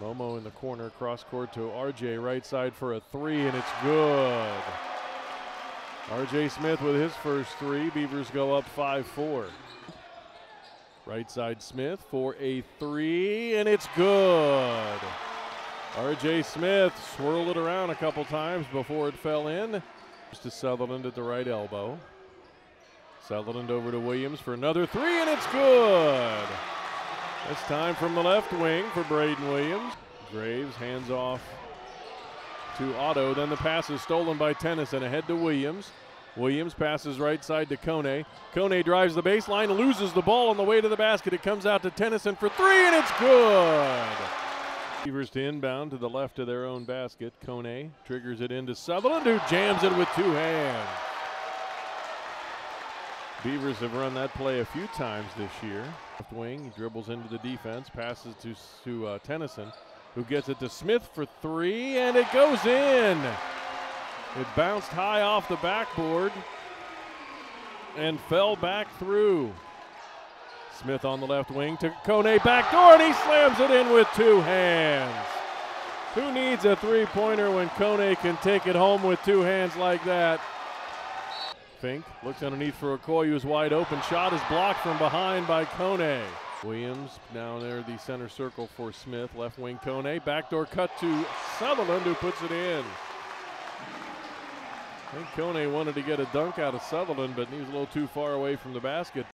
Momo in the corner, cross court to RJ, right side for a three, and it's good. RJ Smith with his first three. Beavers go up 5 4. Right side Smith for a three, and it's good. RJ Smith swirled it around a couple times before it fell in. Just to Sutherland at the right elbow. Sutherland over to Williams for another three, and it's good. This time from the left wing for Braden Williams. Graves hands off to Otto. Then the pass is stolen by Tennyson ahead to Williams. Williams passes right side to Kone. Kone drives the baseline, loses the ball on the way to the basket. It comes out to Tennyson for three, and it's good. Beavers to inbound to the left of their own basket. Kone triggers it into Sutherland, who jams it with two hands. Beavers have run that play a few times this year. Left wing, he dribbles into the defense, passes to, to uh, Tennyson, who gets it to Smith for three, and it goes in. It bounced high off the backboard and fell back through. Smith on the left wing to Kone back door, and he slams it in with two hands. Who needs a three pointer when Kone can take it home with two hands like that? Fink looks underneath for Okoye, who's wide open. Shot is blocked from behind by Kone. Williams down there, the center circle for Smith. Left wing Kone. Backdoor cut to Sutherland, who puts it in. I think Kone wanted to get a dunk out of Sutherland, but he was a little too far away from the basket.